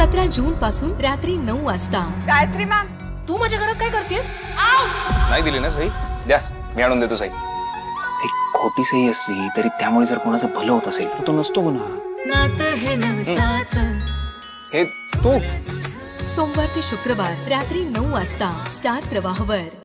सतरा जून पासून रात्री नऊ वाजता. गायत्री मॅम तू माझ्या घरात काय करतेस? नाही दिली ना सही द्या मी आणून देतो सही एक खोटी सही असली तरी त्यामुळे जर कोणाचं भलं होत असेल तर तो नसतो गुन्हा हे तू. सोमवार ते शुक्रवार रात्री नऊ वाजता स्टार प्रवाहवर.